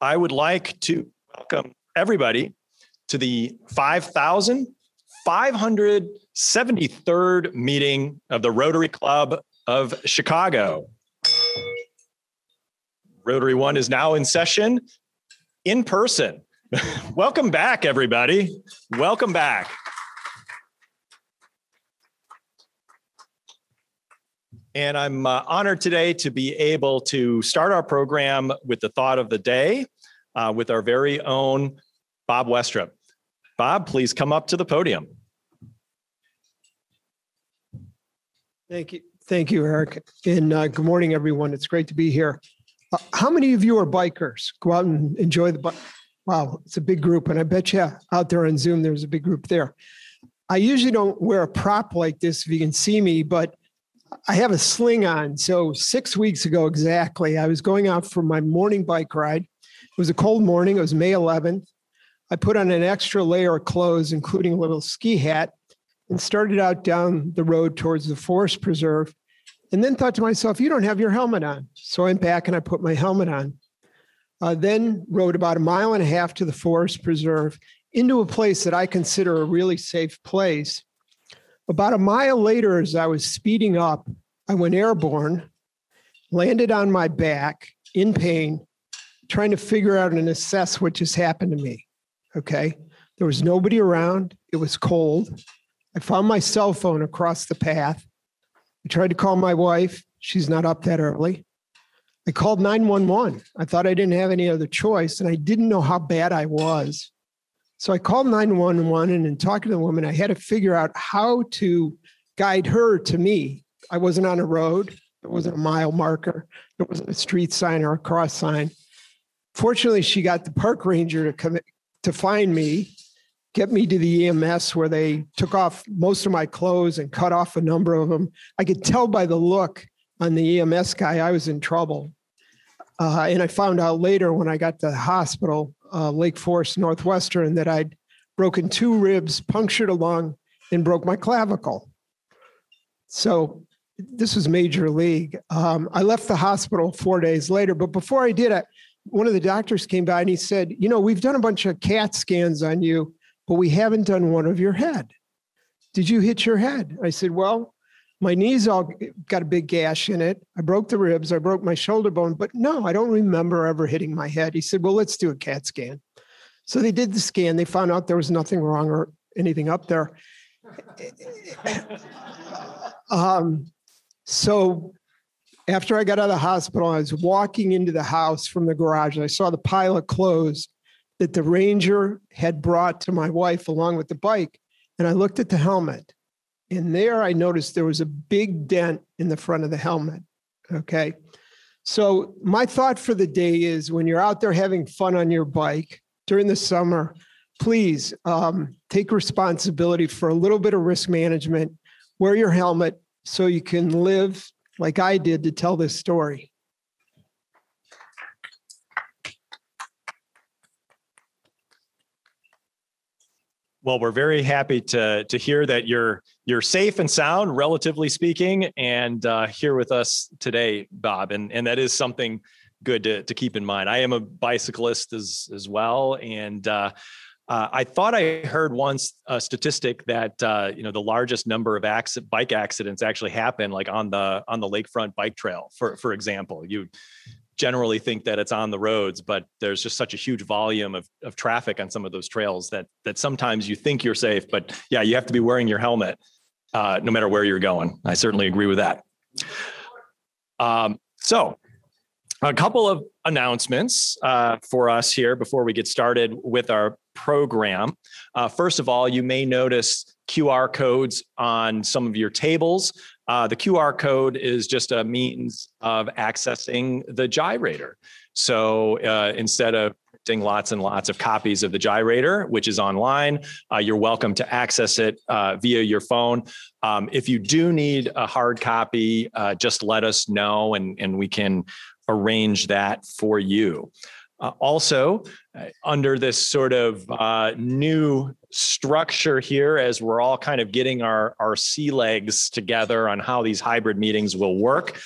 I would like to welcome everybody to the 5,573rd meeting of the Rotary Club of Chicago. Rotary One is now in session in person. Welcome back, everybody. Welcome back. And I'm uh, honored today to be able to start our program with the thought of the day uh, with our very own Bob Westrup. Bob, please come up to the podium. Thank you. Thank you, Eric. And uh, good morning, everyone. It's great to be here. Uh, how many of you are bikers? Go out and enjoy the bike. Wow, it's a big group. And I bet you out there on Zoom, there's a big group there. I usually don't wear a prop like this if you can see me, but I have a sling on. So six weeks ago exactly, I was going out for my morning bike ride. It was a cold morning. It was May 11th. I put on an extra layer of clothes, including a little ski hat, and started out down the road towards the forest preserve. And then thought to myself, you don't have your helmet on. So I went back and I put my helmet on. Uh, then rode about a mile and a half to the forest preserve into a place that I consider a really safe place. About a mile later, as I was speeding up, I went airborne, landed on my back in pain, trying to figure out and assess what just happened to me. Okay. There was nobody around. It was cold. I found my cell phone across the path. I tried to call my wife. She's not up that early. I called 911. I thought I didn't have any other choice, and I didn't know how bad I was. So I called 911 and in talking to the woman, I had to figure out how to guide her to me. I wasn't on a road, there wasn't a mile marker, there wasn't a street sign or a cross sign. Fortunately, she got the park ranger to come to find me, get me to the EMS where they took off most of my clothes and cut off a number of them. I could tell by the look on the EMS guy I was in trouble. Uh, and I found out later when I got to the hospital uh, Lake Forest Northwestern that I'd broken two ribs, punctured a lung, and broke my clavicle. So this was major league. Um, I left the hospital four days later, but before I did it, one of the doctors came by and he said, You know, we've done a bunch of CAT scans on you, but we haven't done one of your head. Did you hit your head? I said, Well, my knees all got a big gash in it. I broke the ribs. I broke my shoulder bone, but no, I don't remember ever hitting my head. He said, Well, let's do a CAT scan. So they did the scan. They found out there was nothing wrong or anything up there. um, so after I got out of the hospital, I was walking into the house from the garage and I saw the pile of clothes that the ranger had brought to my wife along with the bike. And I looked at the helmet and there I noticed there was a big dent in the front of the helmet. Okay. So my thought for the day is when you're out there having fun on your bike during the summer, please um, take responsibility for a little bit of risk management. Wear your helmet so you can live like I did to tell this story. Well, we're very happy to to hear that you're you're safe and sound, relatively speaking, and uh, here with us today, Bob. And and that is something good to to keep in mind. I am a bicyclist as as well, and uh, uh, I thought I heard once a statistic that uh, you know the largest number of accident, bike accidents actually happen like on the on the lakefront bike trail. For for example, you generally think that it's on the roads, but there's just such a huge volume of, of traffic on some of those trails that that sometimes you think you're safe, but yeah, you have to be wearing your helmet uh, no matter where you're going. I certainly agree with that. Um, so, a couple of announcements uh, for us here before we get started with our program. Uh, first of all, you may notice QR codes on some of your tables. Uh, the QR code is just a means of accessing the gyrator. So uh, instead of printing lots and lots of copies of the gyrator, which is online, uh, you're welcome to access it uh, via your phone. Um, if you do need a hard copy, uh, just let us know and, and we can arrange that for you. Uh, also, uh, under this sort of uh, new structure here, as we're all kind of getting our, our sea legs together on how these hybrid meetings will work,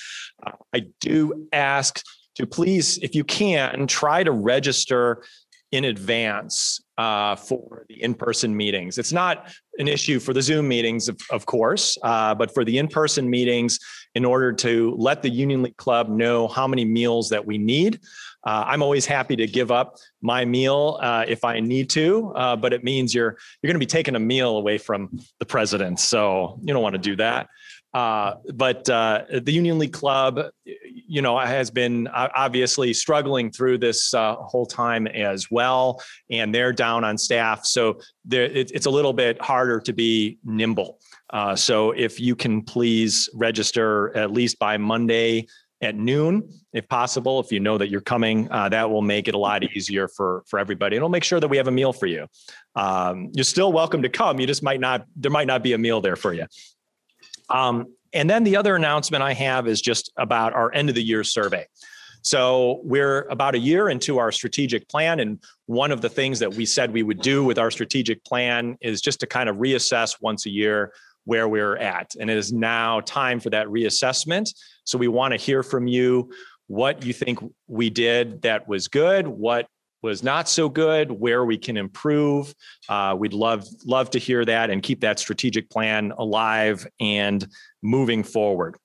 uh, I do ask to please, if you can, try to register in advance uh, for the in-person meetings. It's not an issue for the Zoom meetings, of, of course, uh, but for the in-person meetings, in order to let the Union League Club know how many meals that we need. Uh, I'm always happy to give up my meal uh, if I need to, uh, but it means you're you're going to be taking a meal away from the president, so you don't want to do that. Uh, but uh, the Union League Club, you know, has been obviously struggling through this uh, whole time as well, and they're down on staff, so it, it's a little bit harder to be nimble. Uh, so if you can please register at least by Monday at noon, if possible, if you know that you're coming, uh, that will make it a lot easier for for everybody. It'll make sure that we have a meal for you. Um, you're still welcome to come. You just might not. There might not be a meal there for you. Um, and then the other announcement I have is just about our end of the year survey. So we're about a year into our strategic plan. And one of the things that we said we would do with our strategic plan is just to kind of reassess once a year where we're at. And it is now time for that reassessment. So we want to hear from you what you think we did that was good, what was not so good, where we can improve. Uh, we'd love love to hear that and keep that strategic plan alive and moving forward.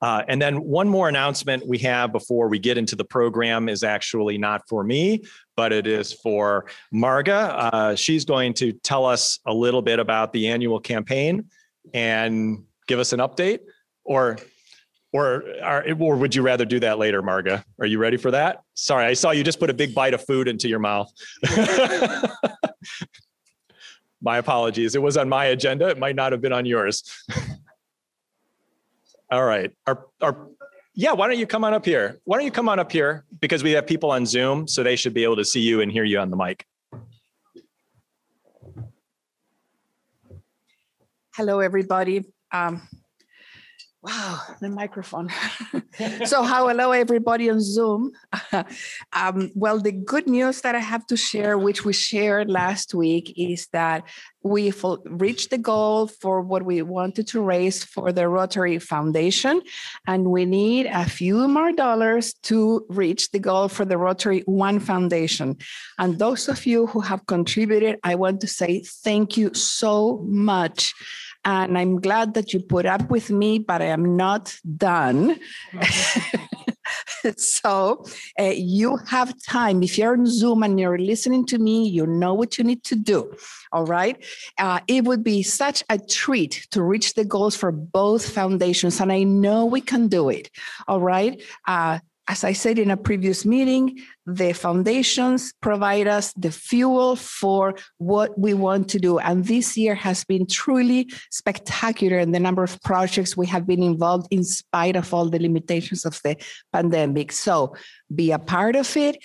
Uh, and then one more announcement we have before we get into the program is actually not for me, but it is for Marga. Uh, she's going to tell us a little bit about the annual campaign and give us an update. Or or, or would you rather do that later, Marga? Are you ready for that? Sorry, I saw you just put a big bite of food into your mouth. my apologies. It was on my agenda. It might not have been on yours. All right. Our, our, yeah, why don't you come on up here? Why don't you come on up here? Because we have people on Zoom, so they should be able to see you and hear you on the mic. Hello, everybody. Um, Wow, the microphone. so, how hello everybody on Zoom. um, well, the good news that I have to share, which we shared last week, is that we've reached the goal for what we wanted to raise for the Rotary Foundation, and we need a few more dollars to reach the goal for the Rotary One Foundation. And those of you who have contributed, I want to say thank you so much and I'm glad that you put up with me, but I am not done. so uh, you have time. If you're on Zoom and you're listening to me, you know what you need to do. All right. Uh, it would be such a treat to reach the goals for both foundations. And I know we can do it. All right. Uh, as I said in a previous meeting, the foundations provide us the fuel for what we want to do. And this year has been truly spectacular in the number of projects we have been involved in spite of all the limitations of the pandemic. So be a part of it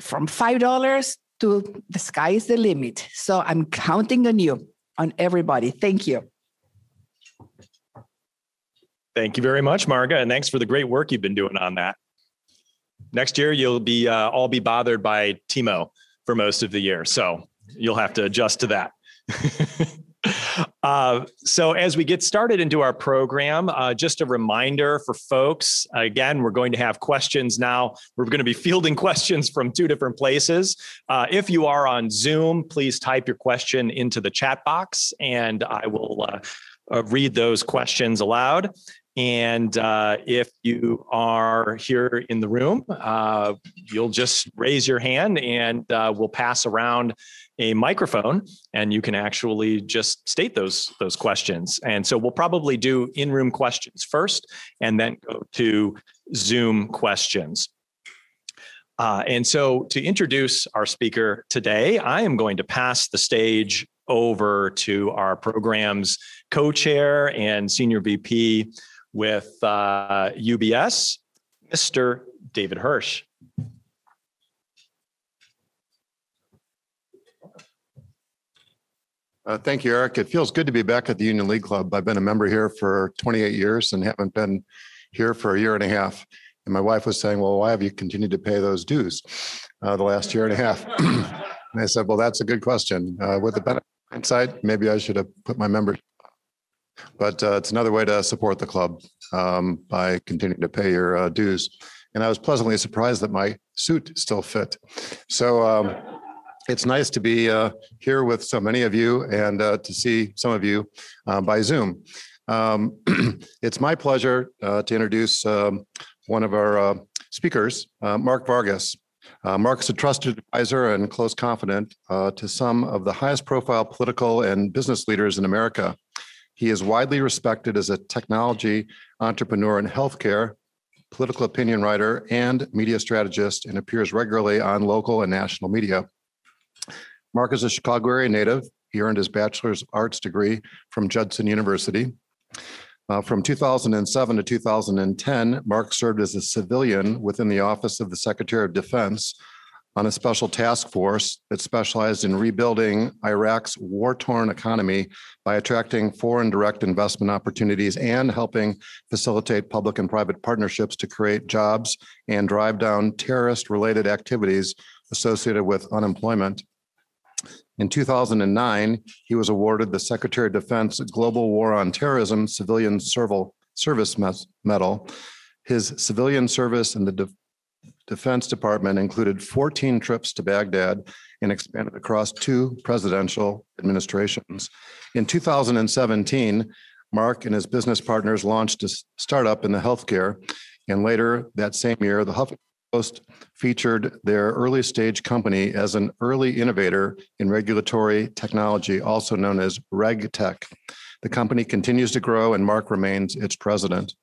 from $5 to the sky is the limit. So I'm counting on you, on everybody. Thank you. Thank you very much, Marga, and thanks for the great work you've been doing on that next year you'll be uh, all be bothered by Timo for most of the year. So you'll have to adjust to that. uh, so as we get started into our program, uh, just a reminder for folks, again, we're going to have questions now. We're going to be fielding questions from two different places. Uh, if you are on Zoom, please type your question into the chat box and I will uh, uh, read those questions aloud. And uh, if you are here in the room, uh, you'll just raise your hand and uh, we'll pass around a microphone and you can actually just state those those questions. And so we'll probably do in-room questions first and then go to Zoom questions. Uh, and so to introduce our speaker today, I am going to pass the stage over to our program's co-chair and senior VP with uh, UBS, Mr. David Hirsch. Uh, thank you, Eric. It feels good to be back at the Union League Club. I've been a member here for 28 years and haven't been here for a year and a half. And my wife was saying, well, why have you continued to pay those dues uh, the last year and a half? and I said, well, that's a good question. Uh, with the benefit hindsight, maybe I should have put my membership but uh, it's another way to support the club um, by continuing to pay your uh, dues. and I was pleasantly surprised that my suit still fit. So um, it's nice to be uh, here with so many of you and uh, to see some of you uh, by Zoom. Um, it's my pleasure uh, to introduce um, one of our uh, speakers, Mark Vargas. Uh, Mark is a trusted advisor and close confidant uh, to some of the highest profile political and business leaders in America. He is widely respected as a technology entrepreneur in healthcare, political opinion writer, and media strategist, and appears regularly on local and national media. Mark is a Chicago area native. He earned his bachelor's arts degree from Judson University. Uh, from 2007 to 2010, Mark served as a civilian within the Office of the Secretary of Defense on a special task force that specialized in rebuilding Iraq's war torn economy by attracting foreign direct investment opportunities and helping facilitate public and private partnerships to create jobs and drive down terrorist related activities associated with unemployment. In 2009, he was awarded the Secretary of Defense Global War on Terrorism Civilian Service Medal. His civilian service in the Defense Department included 14 trips to Baghdad and expanded across two presidential administrations. In 2017, Mark and his business partners launched a startup in the healthcare. And later that same year, the Huffington Post featured their early stage company as an early innovator in regulatory technology, also known as RegTech. The company continues to grow and Mark remains its president.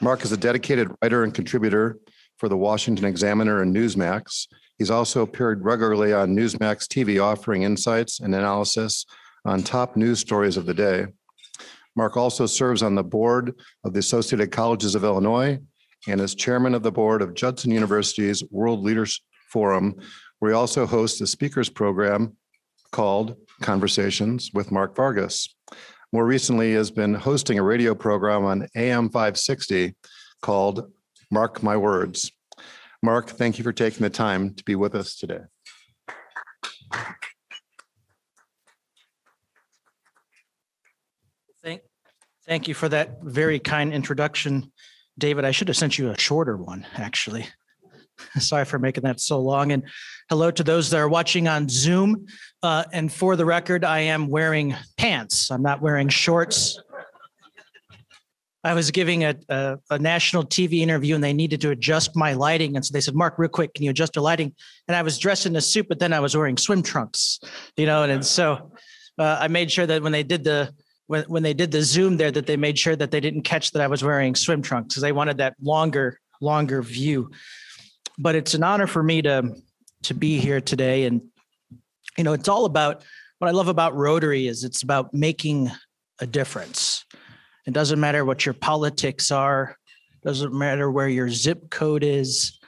Mark is a dedicated writer and contributor for the Washington Examiner and Newsmax. He's also appeared regularly on Newsmax TV, offering insights and analysis on top news stories of the day. Mark also serves on the board of the Associated Colleges of Illinois and is chairman of the board of Judson University's World Leaders Forum, where he also hosts a speakers program called Conversations with Mark Vargas. More recently, he has been hosting a radio program on AM 560 called Mark My Words. Mark, thank you for taking the time to be with us today. Thank, thank you for that very kind introduction, David. I should have sent you a shorter one, actually. Sorry for making that so long. And hello to those that are watching on Zoom. Uh, and for the record, I am wearing pants. I'm not wearing shorts. I was giving a, a, a national TV interview and they needed to adjust my lighting. And so they said, Mark, real quick, can you adjust the lighting? And I was dressed in a suit, but then I was wearing swim trunks, you know, and, and so uh, I made sure that when they did the when, when they did the zoom there that they made sure that they didn't catch that I was wearing swim trunks because they wanted that longer, longer view. But it's an honor for me to to be here today. And you know, it's all about what I love about Rotary is it's about making a difference. It doesn't matter what your politics are, doesn't matter where your zip code is.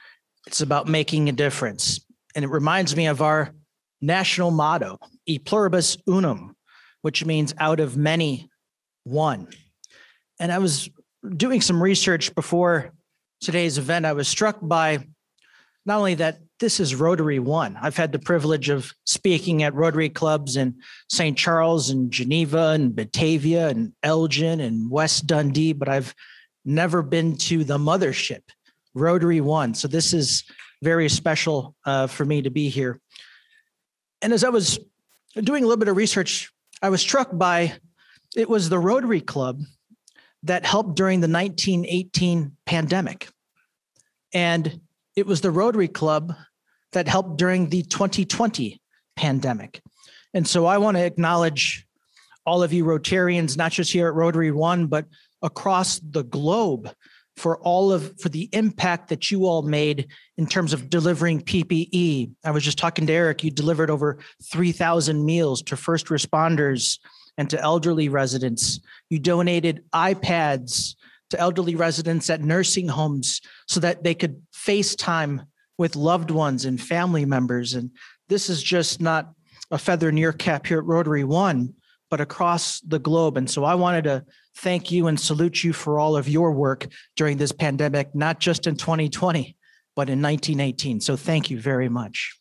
It's about making a difference. And it reminds me of our national motto, e pluribus unum, which means out of many, one. And I was doing some research before today's event. I was struck by not only that this is Rotary One. I've had the privilege of speaking at Rotary clubs in St. Charles and Geneva and Batavia and Elgin and West Dundee, but I've never been to the mothership, Rotary One. So this is very special uh, for me to be here. And as I was doing a little bit of research, I was struck by it was the Rotary Club that helped during the 1918 pandemic. And it was the Rotary Club that helped during the 2020 pandemic. And so I want to acknowledge all of you Rotarians, not just here at Rotary One, but across the globe for all of for the impact that you all made in terms of delivering PPE. I was just talking to Eric, you delivered over 3,000 meals to first responders and to elderly residents. You donated iPads to elderly residents at nursing homes so that they could FaceTime with loved ones and family members. And this is just not a feather in your cap here at Rotary One, but across the globe. And so I wanted to thank you and salute you for all of your work during this pandemic, not just in 2020, but in 1918. So thank you very much.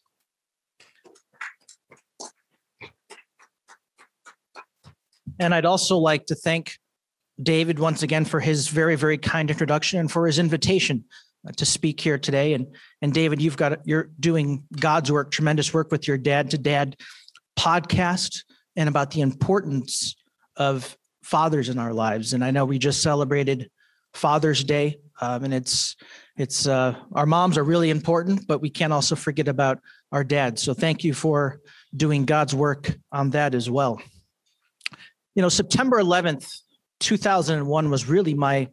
And I'd also like to thank David once again for his very, very kind introduction and for his invitation to speak here today. And, and David, you've got, you're doing God's work, tremendous work with your dad to dad podcast and about the importance of fathers in our lives. And I know we just celebrated Father's Day, um, and it's it's uh, our moms are really important, but we can't also forget about our dads. So thank you for doing God's work on that as well. You know, September 11th, 2001 was really my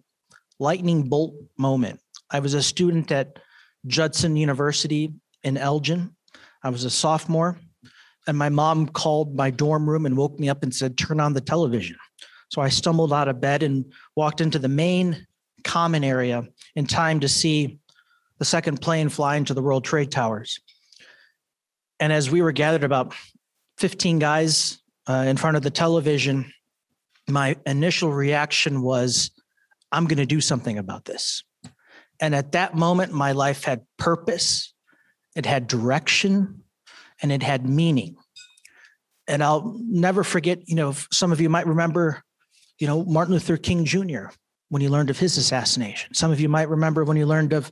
lightning bolt moment. I was a student at Judson University in Elgin. I was a sophomore, and my mom called my dorm room and woke me up and said, Turn on the television. So I stumbled out of bed and walked into the main common area in time to see the second plane fly into the World Trade Towers. And as we were gathered about 15 guys uh, in front of the television, my initial reaction was, I'm going to do something about this. And at that moment, my life had purpose, it had direction, and it had meaning. And I'll never forget, you know, some of you might remember, you know, Martin Luther King Jr. when you learned of his assassination. Some of you might remember when you learned of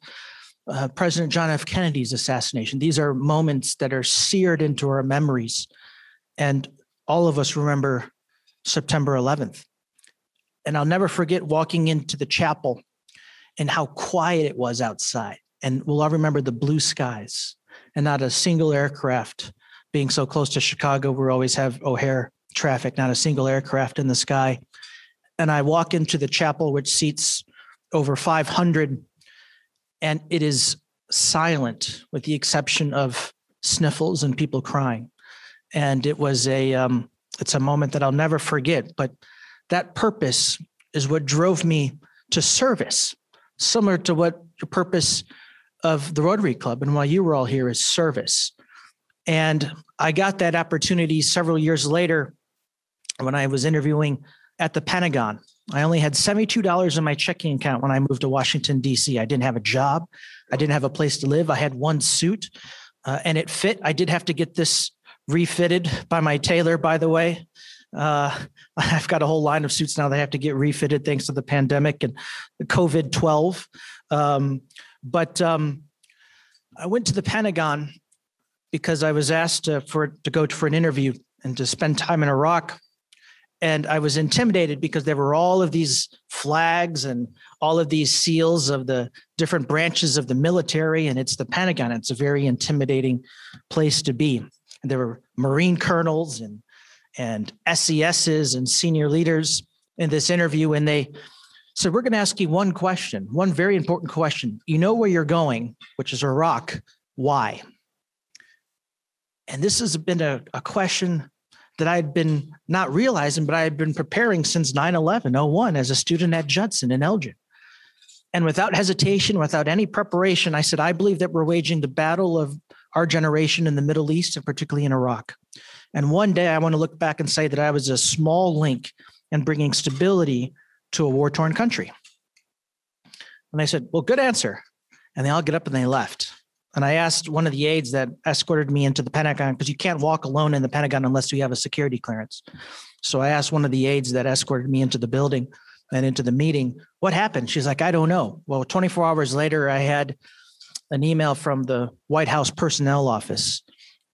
uh, President John F. Kennedy's assassination. These are moments that are seared into our memories. And all of us remember September 11th. And I'll never forget walking into the chapel and how quiet it was outside. And we'll all remember the blue skies and not a single aircraft being so close to Chicago. We always have O'Hare traffic, not a single aircraft in the sky. And I walk into the chapel, which seats over 500, and it is silent with the exception of sniffles and people crying. And it was a, um, it's a moment that I'll never forget. But that purpose is what drove me to service, similar to what the purpose of the Rotary Club and why you were all here is service. And I got that opportunity several years later when I was interviewing at the Pentagon. I only had $72 in my checking account when I moved to Washington, D.C. I didn't have a job. I didn't have a place to live. I had one suit uh, and it fit. I did have to get this refitted by my tailor, by the way. Uh, I've got a whole line of suits now that have to get refitted thanks to the pandemic and the COVID 12. Um, but um, I went to the Pentagon because I was asked to, for to go for an interview and to spend time in Iraq. And I was intimidated because there were all of these flags and all of these seals of the different branches of the military, and it's the Pentagon. It's a very intimidating place to be. And there were Marine colonels and and SESs and senior leaders in this interview, and they said, We're going to ask you one question, one very important question. You know where you're going, which is Iraq. Why? And this has been a, a question that I had been not realizing, but I had been preparing since 9 11 01 as a student at Judson in Elgin. And without hesitation, without any preparation, I said, I believe that we're waging the battle of our generation in the Middle East and particularly in Iraq. And one day I want to look back and say that I was a small link in bringing stability to a war torn country. And they said, Well, good answer. And they all get up and they left. And I asked one of the aides that escorted me into the Pentagon, because you can't walk alone in the Pentagon unless you have a security clearance. So I asked one of the aides that escorted me into the building and into the meeting, what happened? She's like, I don't know. Well, 24 hours later, I had an email from the White House personnel office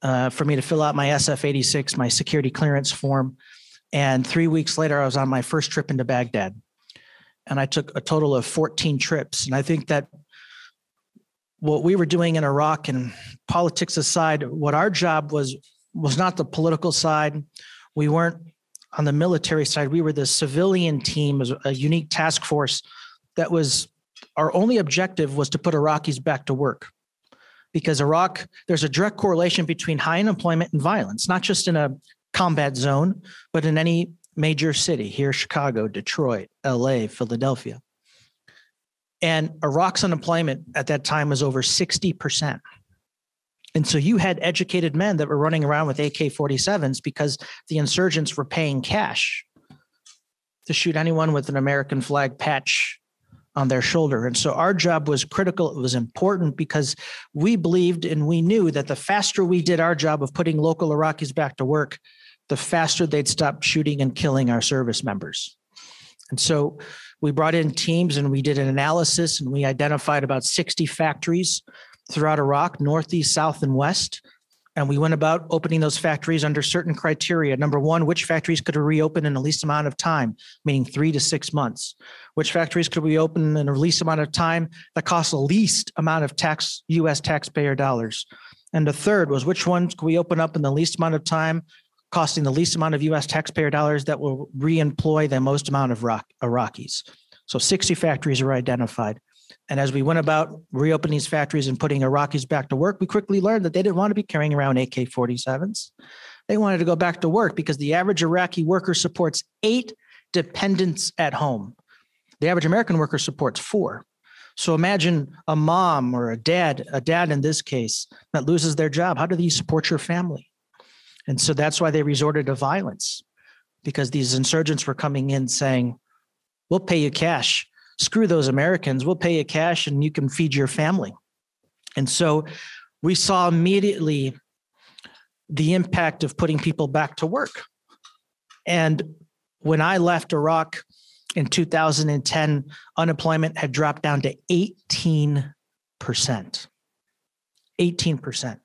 uh, for me to fill out my SF 86, my security clearance form. And three weeks later, I was on my first trip into Baghdad. And I took a total of 14 trips. And I think that what we were doing in Iraq and politics aside, what our job was was not the political side. We weren't on the military side. We were the civilian team, a unique task force that was our only objective was to put Iraqis back to work because Iraq, there's a direct correlation between high unemployment and violence, not just in a combat zone, but in any major city here, Chicago, Detroit, LA, Philadelphia. And Iraq's unemployment at that time was over 60%. And so you had educated men that were running around with AK 47s because the insurgents were paying cash to shoot anyone with an American flag patch on their shoulder. And so our job was critical. It was important because we believed and we knew that the faster we did our job of putting local Iraqis back to work, the faster they'd stop shooting and killing our service members. And so We brought in teams and we did an analysis and we identified about 60 factories throughout Iraq, Northeast, South, and West. And we went about opening those factories under certain criteria. Number one, which factories could reopen in the least amount of time, meaning three to six months? Which factories could we open in the least amount of time that costs the least amount of tax, US taxpayer dollars? And the third was which ones could we open up in the least amount of time, costing the least amount of US taxpayer dollars that will reemploy the most amount of Iraqis? So 60 factories were identified. And as we went about reopening these factories and putting Iraqis back to work, we quickly learned that they didn't want to be carrying around AK 47s. They wanted to go back to work because the average Iraqi worker supports eight dependents at home. The average American worker supports four. So imagine a mom or a dad, a dad in this case, that loses their job. How do you support your family? And so that's why they resorted to violence because these insurgents were coming in saying, We'll pay you cash screw those Americans, we'll pay you cash and you can feed your family. And so we saw immediately the impact of putting people back to work. And when I left Iraq in 2010, unemployment had dropped down to 18%. 18%.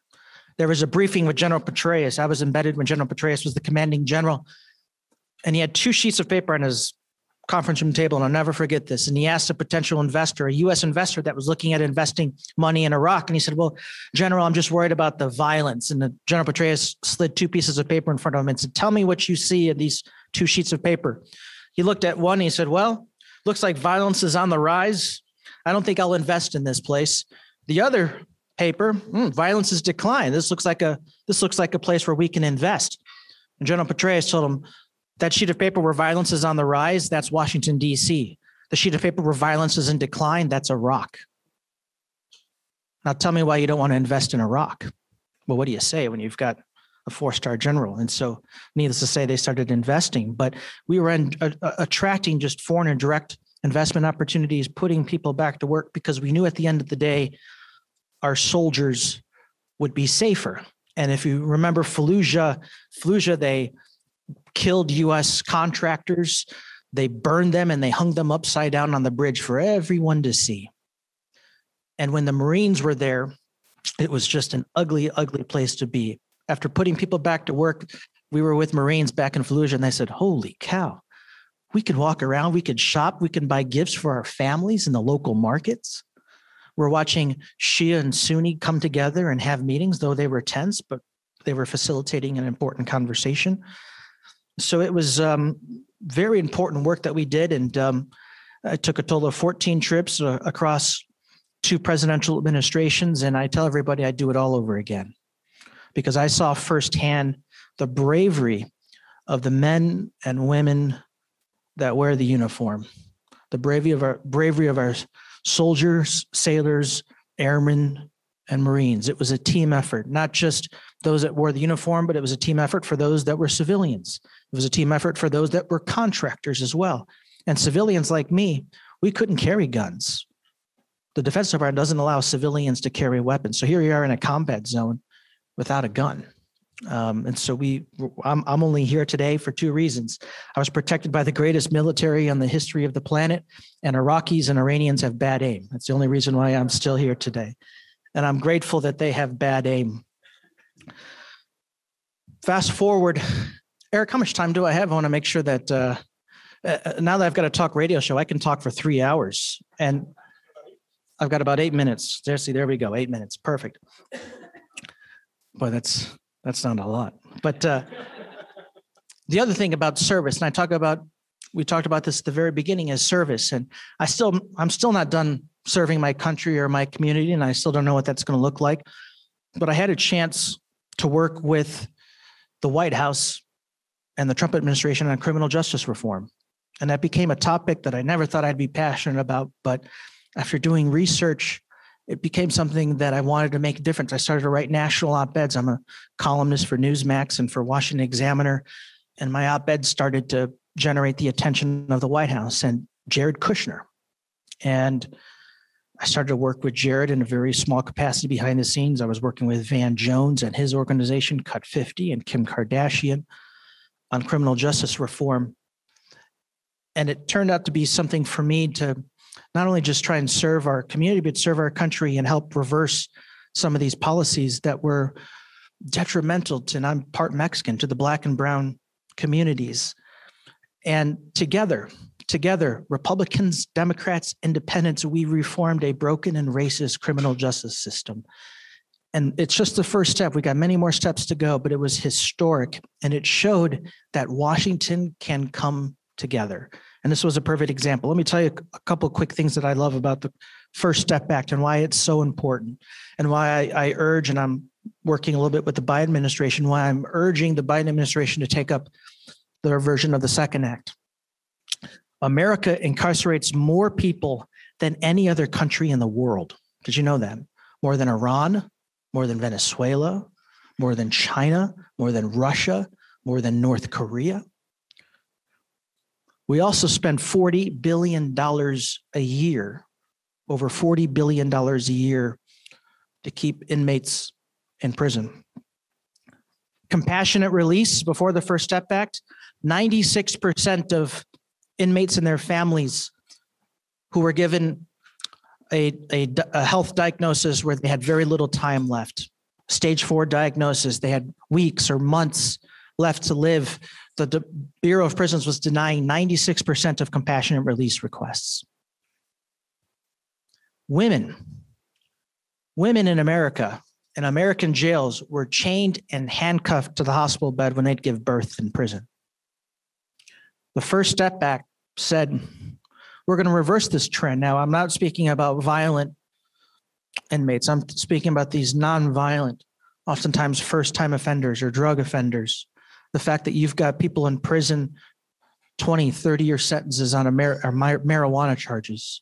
There was a briefing with General Petraeus. I was embedded when General Petraeus was the commanding general. And he had two sheets of paper on his conference room table, and I'll never forget this. And he asked a potential investor, a U.S. investor that was looking at investing money in Iraq, and he said, "Well, General, I'm just worried about the violence." And the General Petraeus slid two pieces of paper in front of him and said, "Tell me what you see in these two sheets of paper." He looked at one. And he said, "Well, looks like violence is on the rise. I don't think I'll invest in this place." The other paper, hmm, violence has declined. This looks like a this looks like a place where we can invest. And General Petraeus told him, that sheet of paper where violence is on the rise, that's Washington, D.C. The sheet of paper where violence is in decline, that's Iraq. Now tell me why you don't want to invest in Iraq. Well, what do you say when you've got a four star general? And so, needless to say, they started investing, but we were in, uh, attracting just foreign and direct investment opportunities, putting people back to work because we knew at the end of the day, our soldiers would be safer. And if you remember Fallujah, Fallujah, they killed US contractors. They burned them and they hung them upside down on the bridge for everyone to see. And when the Marines were there, it was just an ugly, ugly place to be. After putting people back to work, we were with Marines back in Fallujah and they said, Holy cow, we could walk around, we could shop, we can buy gifts for our families in the local markets. We're watching Shia and Sunni come together and have meetings, though they were tense, but they were facilitating an important conversation so it was um, very important work that we did, and um, I took a total of 14 trips uh, across two presidential administrations, and I tell everybody I'd do it all over again because I saw firsthand the bravery of the men and women that wear the uniform, the bravery of our bravery of our soldiers, sailors, airmen, and Marines. It was a team effort, not just those that wore the uniform, but it was a team effort for those that were civilians. It was a team effort for those that were contractors as well. And civilians like me, we couldn't carry guns. The Defense Department doesn't allow civilians to carry weapons. So here we are in a combat zone without a gun. Um, and so we, I'm, I'm only here today for two reasons. I was protected by the greatest military on the history of the planet, and Iraqis and Iranians have bad aim. That's the only reason why I'm still here today. And I'm grateful that they have bad aim. Fast forward Eric, how much time do I have? I want to make sure that uh, uh, now that I've got a talk radio show, I can talk for three hours, and I've got about eight minutes. There, see, there we go, eight minutes, perfect. Boy, that's that's not a lot. But uh, the other thing about service, and I talk about, we talked about this at the very beginning, is service, and I still, I'm still not done serving my country or my community, and I still don't know what that's going to look like. But I had a chance to work with the White House and the Trump administration on criminal justice reform. And that became a topic that I never thought I'd be passionate about. But after doing research, it became something that I wanted to make a difference. I started to write national op eds. I'm a columnist for Newsmax and for Washington Examiner. And my op eds started to generate the attention of the White House and Jared Kushner. And I started to work with Jared in a very small capacity behind the scenes. I was working with Van Jones and his organization, Cut 50, and Kim Kardashian on criminal justice reform. And it turned out to be something for me to not only just try and serve our community, but serve our country and help reverse some of these policies that were detrimental to, and I'm part Mexican, to the black and brown communities. And together, together, Republicans, Democrats, independents, we reformed a broken and racist criminal justice system. And it's just the first step. We got many more steps to go, but it was historic. And it showed that Washington can come together. And this was a perfect example. Let me tell you a couple quick things that I love about the First Step Act and why it's so important and why I, I urge, and I'm working a little bit with the Biden administration, why I'm urging the Biden administration to take up their version of the Second Act. America incarcerates more people than any other country in the world. Did you know that? More than Iran, more than Venezuela, more than China, more than Russia, more than North Korea. We also spend $40 billion a year, over $40 billion a year to keep inmates in prison. Compassionate release before the First Step Act, 96% of inmates and their families who were given a, a, a health diagnosis where they had very little time left. Stage four diagnosis, they had weeks or months left to live. The Bureau of Prisons was denying 96% of compassionate release requests. Women, women in America, in American jails, were chained and handcuffed to the hospital bed when they'd give birth in prison. The First Step Act said we're going to reverse this trend. Now, I'm not speaking about violent inmates. I'm speaking about these non-violent, oftentimes first-time offenders or drug offenders. The fact that you've got people in prison 20, 30 year sentences on a mar- mar- marijuana charges.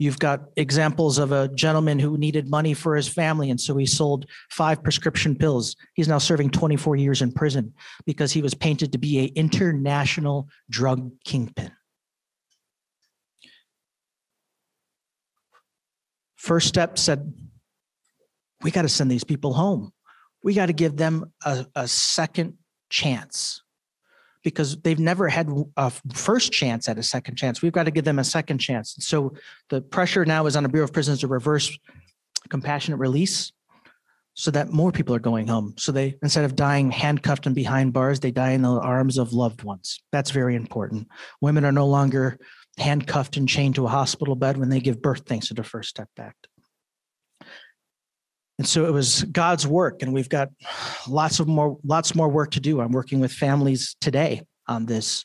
You've got examples of a gentleman who needed money for his family, and so he sold five prescription pills. He's now serving 24 years in prison because he was painted to be a international drug kingpin. First Step said, we got to send these people home. We got to give them a, a second chance because they've never had a first chance at a second chance. We've got to give them a second chance. So the pressure now is on the Bureau of Prisons to reverse compassionate release so that more people are going home. So they, instead of dying handcuffed and behind bars, they die in the arms of loved ones. That's very important. Women are no longer handcuffed and chained to a hospital bed when they give birth, thanks to the First Step Act. And so it was God's work, and we've got lots of more, lots more work to do. I'm working with families today on this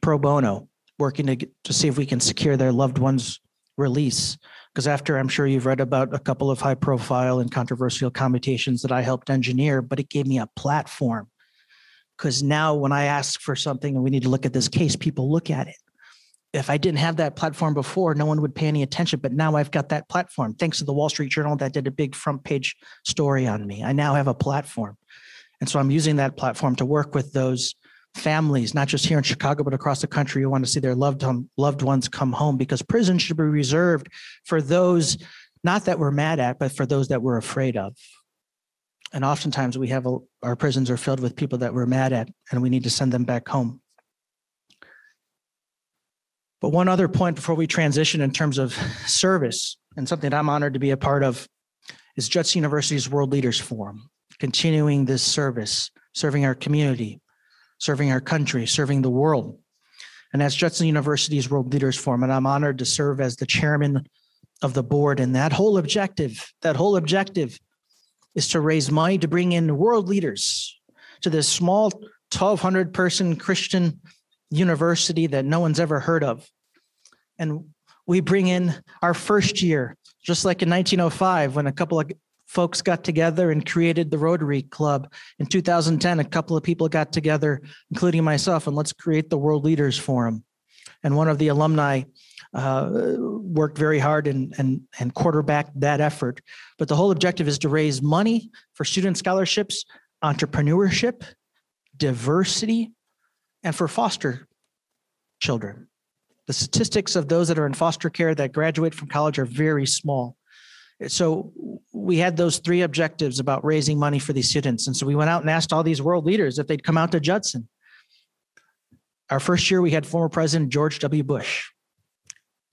pro bono, working to get, to see if we can secure their loved ones' release. Because after I'm sure you've read about a couple of high profile and controversial commutations that I helped engineer, but it gave me a platform. Because now when I ask for something and we need to look at this case, people look at it if I didn't have that platform before, no one would pay any attention. But now I've got that platform thanks to the Wall Street Journal that did a big front page story on me. I now have a platform. And so I'm using that platform to work with those families, not just here in Chicago, but across the country who want to see their loved, home, loved ones come home because prison should be reserved for those, not that we're mad at, but for those that we're afraid of. And oftentimes we have a, our prisons are filled with people that we're mad at, and we need to send them back home. But one other point before we transition in terms of service, and something that I'm honored to be a part of, is Judson University's World Leaders Forum, continuing this service, serving our community, serving our country, serving the world. And that's Judson University's World Leaders Forum, and I'm honored to serve as the chairman of the board. And that whole objective, that whole objective is to raise money to bring in world leaders to this small 1,200 person Christian university that no one's ever heard of. And we bring in our first year, just like in 1905, when a couple of folks got together and created the Rotary Club. In 2010, a couple of people got together, including myself, and let's create the World Leaders Forum. And one of the alumni uh, worked very hard and, and, and quarterbacked that effort. But the whole objective is to raise money for student scholarships, entrepreneurship, diversity, and for foster children. The statistics of those that are in foster care that graduate from college are very small. So we had those three objectives about raising money for these students. And so we went out and asked all these world leaders if they'd come out to Judson. our first year, we had former President George W. Bush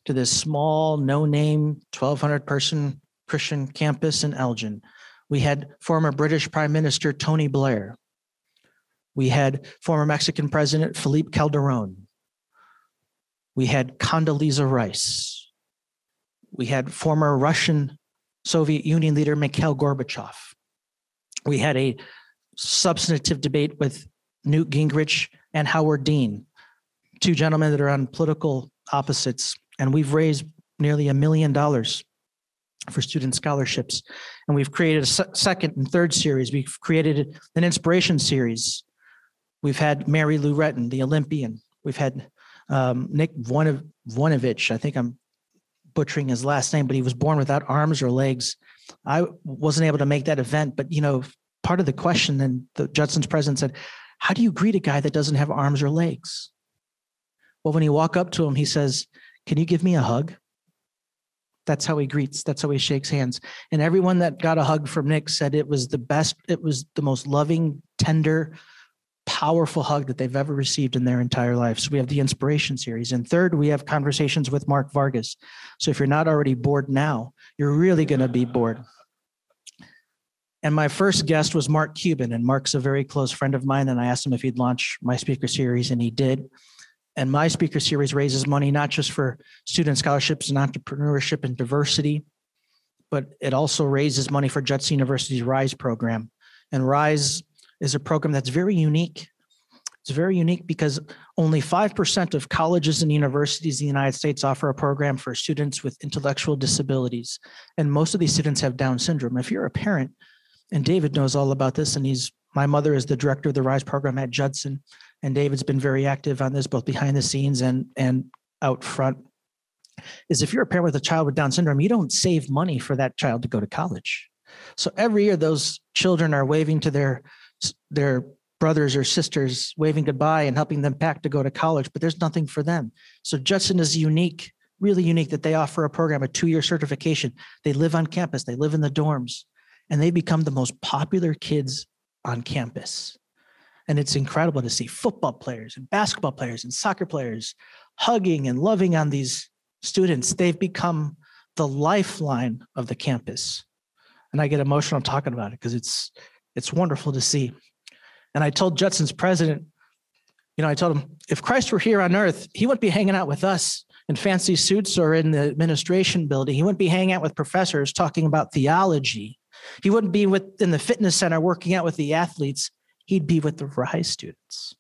to this small, no-name, 1,200 person Christian campus in Elgin. We had former British Prime Minister Tony Blair. We had former Mexican President Felipe Calderon. We had Condoleezza Rice. We had former Russian Soviet Union leader Mikhail Gorbachev. We had a substantive debate with Newt Gingrich and Howard Dean, two gentlemen that are on political opposites. And we've raised nearly a million dollars for student scholarships. And we've created a second and third series. We've created an inspiration series. We've had Mary Lou Retton, the Olympian. We've had um, Nick Voinovich. I think I'm butchering his last name, but he was born without arms or legs. I wasn't able to make that event, but you know, part of the question, and the Judson's president said, "How do you greet a guy that doesn't have arms or legs?" Well, when you walk up to him, he says, "Can you give me a hug?" That's how he greets. That's how he shakes hands. And everyone that got a hug from Nick said it was the best, it was the most loving, tender, powerful hug that they've ever received in their entire life. So we have the inspiration series. And third, we have conversations with Mark Vargas. So if you're not already bored now, you're really going to be bored. And my first guest was Mark Cuban, and Mark's a very close friend of mine. And I asked him if he'd launch my speaker series, and he did. And my speaker series raises money not just for student scholarships and entrepreneurship and diversity, but it also raises money for Judson University's RISE program. And RISE is a program that's very unique. It's very unique because only 5% of colleges and universities in the United States offer a program for students with intellectual disabilities. And most of these students have Down syndrome. If you're a parent, and David knows all about this, and he's my mother is the director of the RISE program at Judson and David's been very active on this, both behind the scenes and and out front. Is if you're a parent with a child with Down syndrome, you don't save money for that child to go to college. So every year, those children are waving to their their brothers or sisters, waving goodbye and helping them pack to go to college, but there's nothing for them. So Judson is unique, really unique that they offer a program, a two-year certification. They live on campus, they live in the dorms, and they become the most popular kids on campus. And it's incredible to see football players and basketball players and soccer players hugging and loving on these students. They've become the lifeline of the campus. And I get emotional talking about it because it's it's wonderful to see. And I told Judson's president, you know, I told him if Christ were here on earth, he wouldn't be hanging out with us in fancy suits or in the administration building. He wouldn't be hanging out with professors talking about theology. He wouldn't be with in the fitness center working out with the athletes he'd be with the RISE students.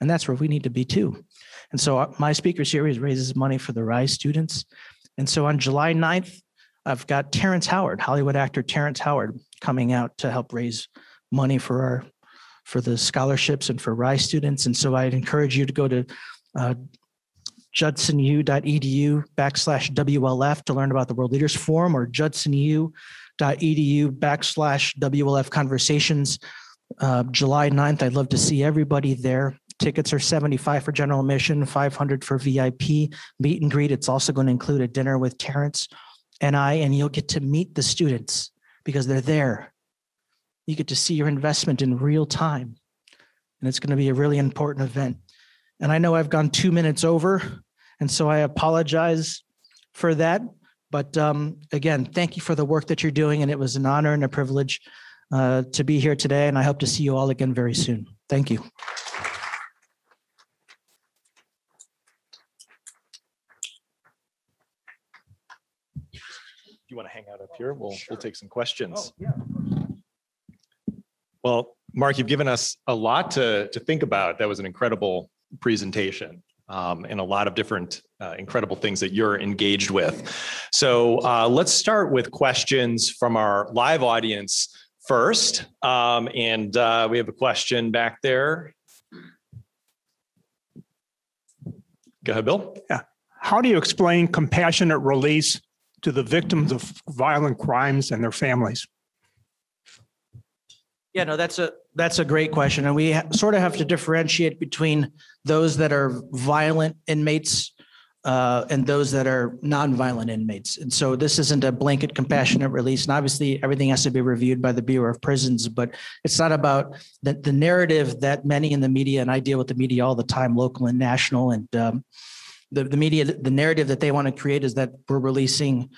And that's where we need to be too. And so uh, my speaker series raises money for the RISE students. And so on July 9th, I've got Terrence Howard, Hollywood actor Terrence Howard, coming out to help raise money for our for the scholarships and for RISE students. And so I'd encourage you to go to uh, judsonu.edu backslash WLF to learn about the World Leaders Forum or judsonu.edu backslash WLF conversations uh, July 9th. I'd love to see everybody there. Tickets are 75 for general admission, 500 for VIP meet and greet. It's also going to include a dinner with Terrence and I, and you'll get to meet the students because they're there. You get to see your investment in real time. And it's going to be a really important event. And I know I've gone two minutes over, and so I apologize for that. But um, again, thank you for the work that you're doing. And it was an honor and a privilege uh, to be here today, and I hope to see you all again very soon. Thank you. You want to hang out up here? We'll we'll take some questions. Well, Mark, you've given us a lot to to think about. That was an incredible presentation. Um, and a lot of different uh, incredible things that you're engaged with. So uh, let's start with questions from our live audience first. Um, and uh, we have a question back there. Go ahead, Bill. Yeah. How do you explain compassionate release to the victims of violent crimes and their families? Yeah, no, that's a that's a great question, and we ha- sort of have to differentiate between those that are violent inmates uh, and those that are nonviolent inmates. And so this isn't a blanket compassionate release. And obviously, everything has to be reviewed by the Bureau of Prisons, but it's not about the, the narrative that many in the media, and I deal with the media all the time, local and national, and um, the, the media, the narrative that they want to create is that we're releasing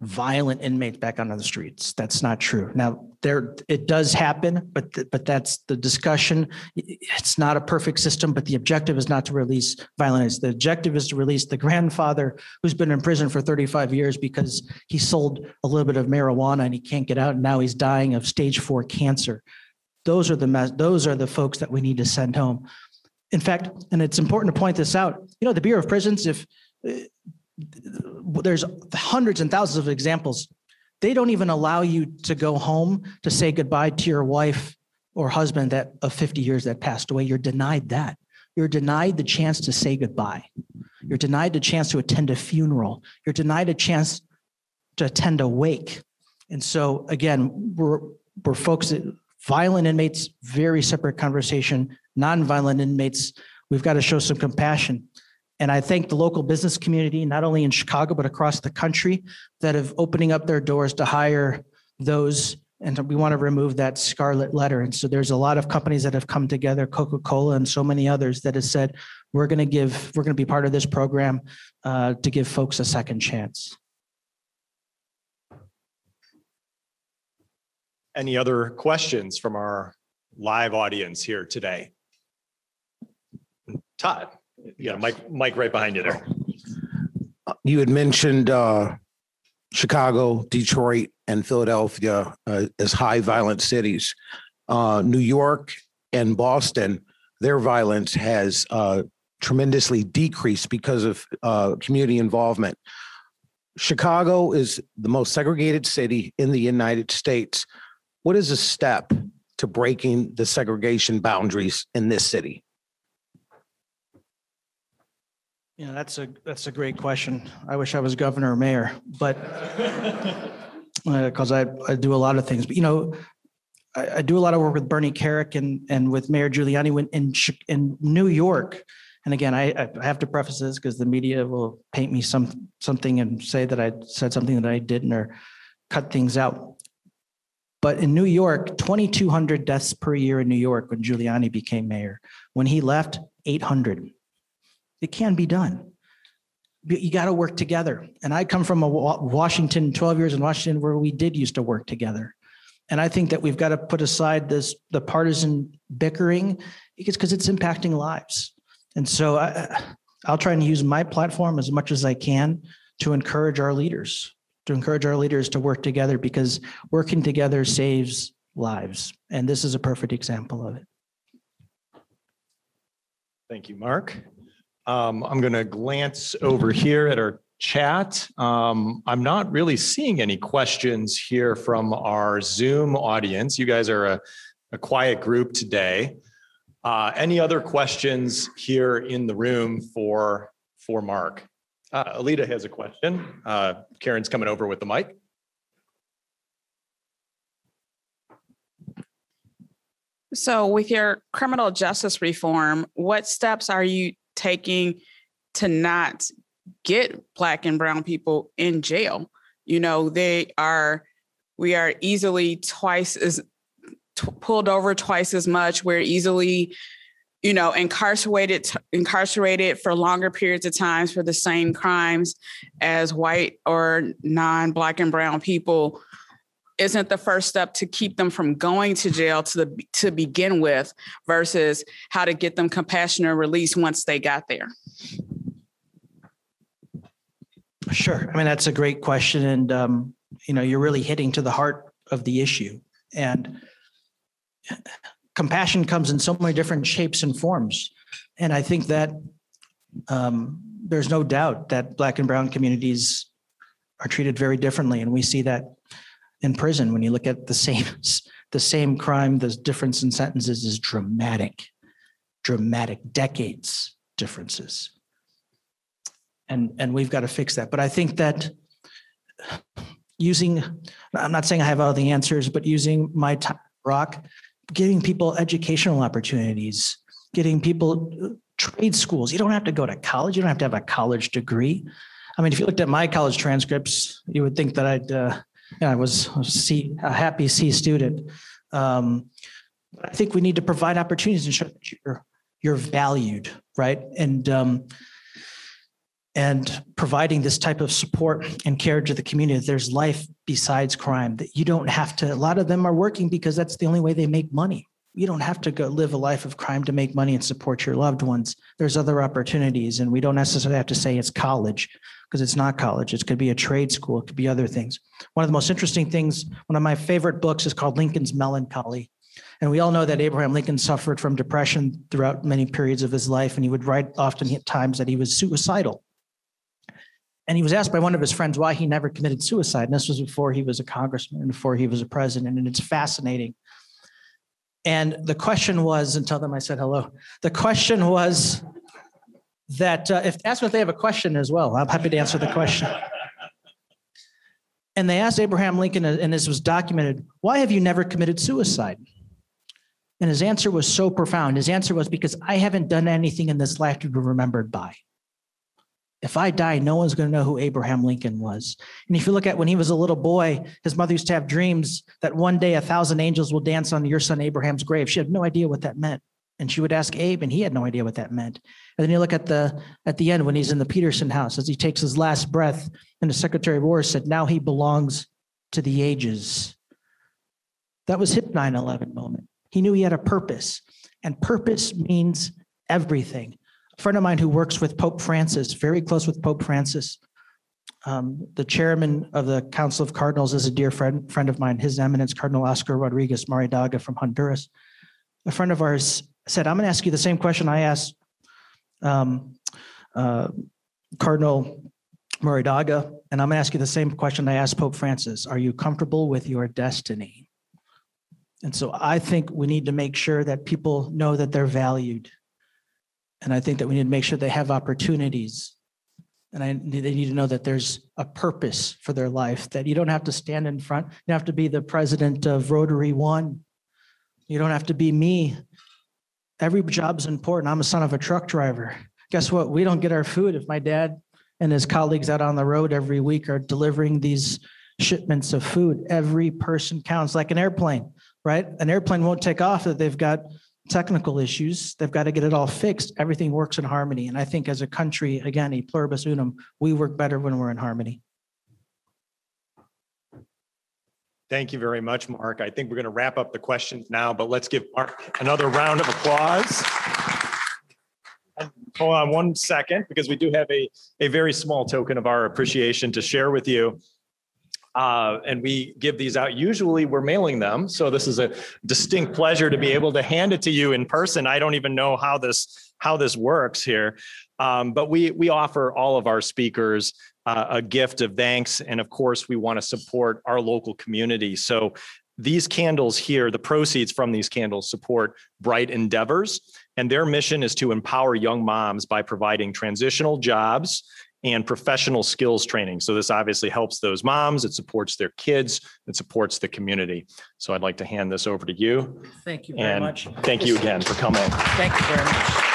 violent inmates back onto the streets. That's not true. Now, there, it does happen, but, th- but that's the discussion. It's not a perfect system, but the objective is not to release violence. The objective is to release the grandfather who's been in prison for 35 years because he sold a little bit of marijuana and he can't get out. And now he's dying of stage four cancer. Those are the, those are the folks that we need to send home. In fact, and it's important to point this out, you know, the Bureau of Prisons, if there's hundreds and thousands of examples. They don't even allow you to go home to say goodbye to your wife or husband that of 50 years that passed away. You're denied that. You're denied the chance to say goodbye. You're denied the chance to attend a funeral. You're denied a chance to attend a wake. And so again, we're we're focusing violent inmates, very separate conversation. Non-violent inmates, we've got to show some compassion. And I thank the local business community, not only in Chicago, but across the country, that have opening up their doors to hire those. And we want to remove that scarlet letter. And so there's a lot of companies that have come together, Coca-Cola and so many others that have said, we're going to give, we're going to be part of this program uh, to give folks a second chance. Any other questions from our live audience here today? Todd, a mic, mic right behind you there. you had mentioned uh, Chicago, Detroit, and Philadelphia uh, as high violent cities. Uh, New York and Boston, their violence has uh, tremendously decreased because of uh, community involvement. Chicago is the most segregated city in the United States. What is a step to breaking the segregation boundaries in this city? You know, that's a, that's a great question. I wish I was governor or mayor, but uh, because I, I do a lot of things, but you know, I, I do a lot of work with Bernie Kerik and, and with Mayor Giuliani in, in New York. And again, I, I have to preface this because the media will paint me some, something and say that I said something that I didn't or cut things out. But in New York, 2,200 deaths per year in New York when Giuliani became mayor. When he left, 800. It can be done. You got to work together. And I come from a Washington, 12 years in Washington, where we did used to work together. And I think that we've got to put aside this the partisan bickering because because it's impacting lives. And so I, I'll try and use my platform as much as I can to encourage our leaders, to encourage our leaders to work together because working together saves lives. And this is a perfect example of it. Thank you, Mark. Um, I'm going to glance over here at our chat. Um, I'm not really seeing any questions here from our Zoom audience. You guys are a, a quiet group today. Uh, any other questions here in the room for, for Mark? Uh, Alita has a question. Uh, Karen's coming over with the mic. So with your criminal justice reform, what steps are you taking to not get black and brown people in jail? You know, they are, we are easily twice as t- pulled over twice as much. We're easily, you know, incarcerated incarcerated for longer periods of times for the same crimes as white or non-black and brown people isn't the first step to keep them from going to jail to the to begin with versus how to get them compassionate release once they got there Sure. I mean, that's a great question. And, um, you know, you're really hitting to the heart of the issue. And compassion comes in so many different shapes and forms. And I think that um, there's no doubt that Black and Brown communities are treated very differently. And we see that in prison when you look at the same the same crime the difference in sentences is dramatic dramatic decades differences and and we've got to fix that but i think that using i'm not saying i have all the answers but using my time rock giving people educational opportunities getting people trade schools. You don't have to go to college. You don't have to have a college degree. I mean, if you looked at my college transcripts, you would think that I'd, uh, you know, I was a, C, a happy C student. Um, but I think we need to provide opportunities and show that you're you're valued, right? And um, and providing this type of support and care to the community. There's life besides crime. That you don't have to. A lot of them are working because that's the only way they make money. You don't have to go live a life of crime to make money and support your loved ones. There's other opportunities, and we don't necessarily have to say it's college because it's not college. It could be a trade school. It could be other things. One of the most interesting things. One of my favorite books is called Lincoln's Melancholy. And we all know that Abraham Lincoln suffered from depression throughout many periods of his life, and he would write often at times that he was suicidal. And he was asked by one of his friends why he never committed suicide. And this was before he was a congressman and before he was a president. And it's fascinating. And the question was, and tell them I said hello. The question was that uh, if ask them if they have a question as well. I'm happy to answer the question. And they asked Abraham Lincoln, and this was documented, why have you never committed suicide? And his answer was so profound. His answer was because I haven't done anything in this life to be remembered by. If I die, no one's going to know who Abraham Lincoln was. And if you look at when he was a little boy, his mother used to have dreams that one day a thousand angels will dance on your son Abraham's grave. She had no idea what that meant. And she would ask Abe, and he had no idea what that meant. And then you look at the at the end when he's in the Petersen house as he takes his last breath, and the Secretary of War said, Now he belongs to the ages. That was his 9-11 moment. He knew he had a purpose, and purpose means everything a friend of mine who works with Pope Francis, very close with Pope Francis. Um, the chairman of the Council of Cardinals is a dear friend, friend of mine, His Eminence Cardinal Oscar Rodriguez Maradiaga from Honduras. A friend of ours said, I'm going to ask you the same question I asked um, uh, Cardinal Maradiaga, and I'm going to ask you the same question I asked Pope Francis Are you comfortable with your destiny? And so I think we need to make sure that people know that they're valued and I think that we need to make sure they have opportunities. And I, they need to know that there's a purpose for their life, that you don't have to stand in front. You have to be the president of Rotary One. You don't have to be me. Every job's important. I'm a son of a truck driver. Guess what? We don't get our food if my dad and his colleagues out on the road every week are delivering these shipments of food. Every person counts like an airplane, right? An airplane won't take off if they've got technical issues. They've got to get it all fixed. Everything works in harmony. And I think as a country, again, a pluribus unum, we work better when we're in harmony. Thank you very much, Mark. I think we're going to wrap up the questions now, but let's give Mark another round of applause. hold on one second, because we do have a, a very small token of our appreciation to share with you. Uh, and we give these out. Usually we're mailing them. So this is a distinct pleasure to be able to hand it to you in person. I don't even know how this how this works here. Um, but we we offer all of our speakers uh, a gift of thanks. And of course, we want to support our local community. So these candles here, the proceeds from these candles support Bright Endeavors. And their mission is to empower young moms by providing transitional jobs and professional skills training. So this obviously helps those moms, it supports their kids, it supports the community. So I'd like to hand this over to you. Thank you very And much. thank you again for coming. Thank you very much.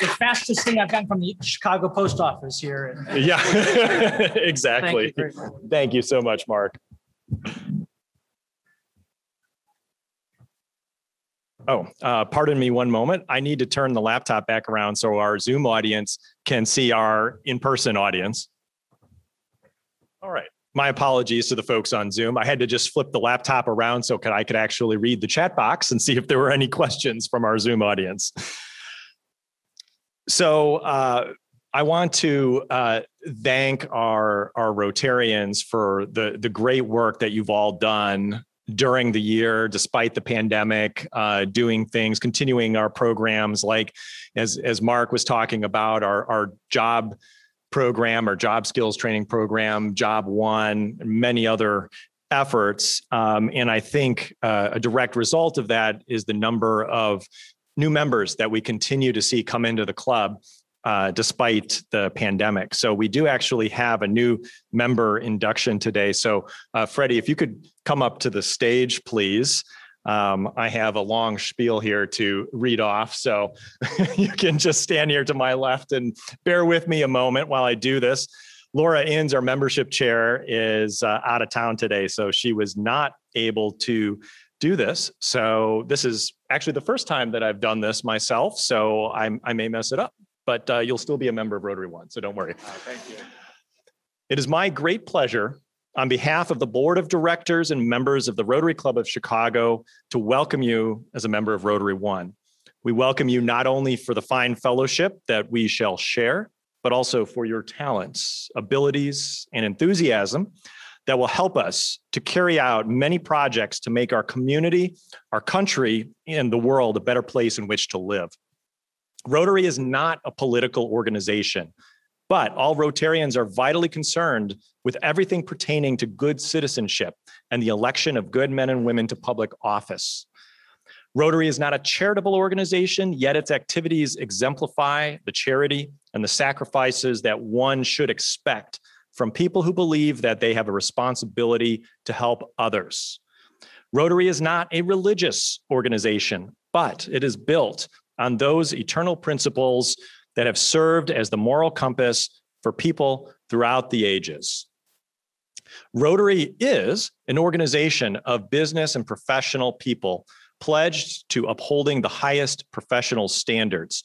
The fastest thing I've gotten from the Chicago Post Office here. Yeah, Thank you exactly. Thank you so much, Mark. Oh, uh, pardon me one moment. I need to turn the laptop back around so our Zoom audience can see our in-person audience. All right. My apologies to the folks on Zoom. I had to just flip the laptop around so could, I could actually read the chat box and see if there were any questions from our Zoom audience. So uh, I want to uh, thank our our Rotarians for the the great work that you've all done during the year, despite the pandemic, uh, doing things, continuing our programs like as as Mark was talking about our our job program, our job skills training program, Job One, many other efforts. Um, and I think uh, a direct result of that is the number of new members that we continue to see come into the club uh, despite the pandemic. So we do actually have a new member induction today. So uh, Freddie, if you could come up to the stage, please. Um, I have a long spiel here to read off, so you can just stand here to my left and bear with me a moment while I do this. Laura Inns, our membership chair, is uh, out of town today, so she was not able to do this. So this is actually the first time that I've done this myself, so I'm, I may mess it up, but uh, you'll still be a member of Rotary One, so don't worry. thank you. It is my great pleasure on behalf of the board of directors and members of the Rotary Club of Chicago to welcome you as a member of Rotary One. We welcome you not only for the fine fellowship that we shall share, but also for your talents, abilities, and enthusiasm that will help us to carry out many projects to make our community, our country, and the world a better place in which to live. Rotary is not a political organization, but all Rotarians are vitally concerned with everything pertaining to good citizenship and the election of good men and women to public office. Rotary is not a charitable organization, yet its activities exemplify the charity and the sacrifices that one should expect from people who believe that they have a responsibility to help others. Rotary is not a religious organization, but it is built on those eternal principles that have served as the moral compass for people throughout the ages. Rotary is an organization of business and professional people pledged to upholding the highest professional standards.